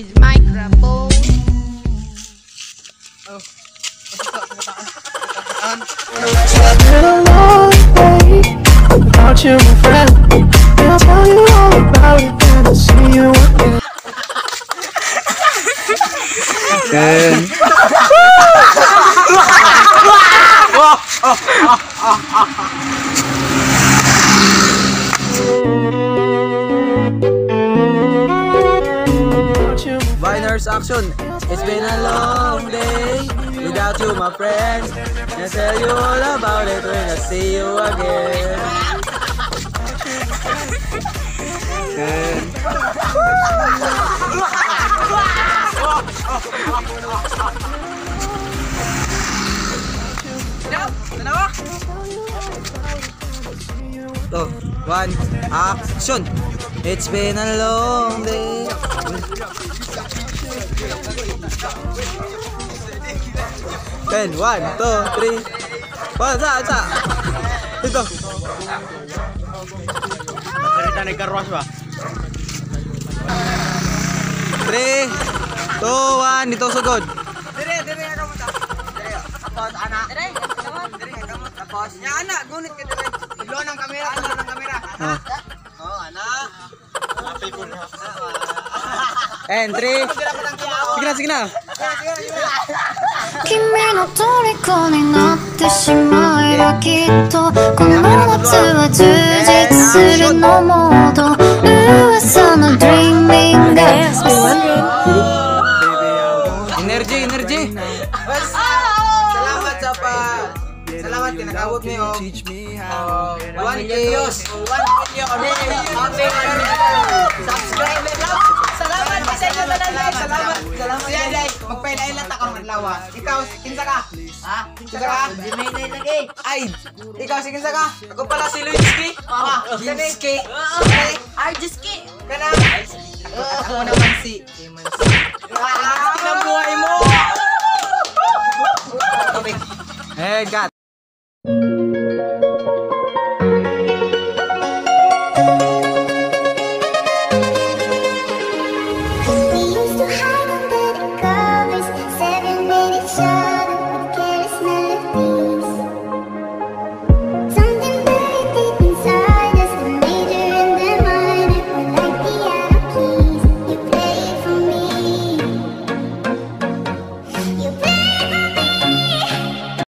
his microphone. Oh. I've been a long way without you, my friend. I'll tell you all about it when I see you again. Oh, oh, oh, oh. Biners action. It's been a long day without you, my friend. I'll tell you all about it when I see you again. Ten. To, one, action. It's been a long day. Ten, one, two, three. One, sa, sa. Ito. Cerita ni Carwas ba? Three, two, one. Dito sugod. Dire, dire ako mo ta. Dire. Tapos ana. Dire, dire ako mo tapos. Ya ana, gunit ka dire. Ilo ng kamera, ilo ng kamera. Ah. Oh, ana. And three. Sige na, sige na. 君の虜になってしまえばきっとこの夏は充実するのモード噂の Dreaming が Energy, energy. Bas, salamat sa pa. Salamat kinakawot niyo. Oh, one chaos. One million. Happy Subscribe na lang. Salamat sa inyo na lang. Salamat. Salamat. Siya day. Magpailay lang takang madlawa. Ikaw, kinsa ka? Ha? Kinsa ka? Di may lagi. Ay, ikaw si kinsa ka? Ako pala si Luiski. Ah, Luiski. Arjiski. Kana. Ako naman si Ah, ang buhay mo. Eh, cut.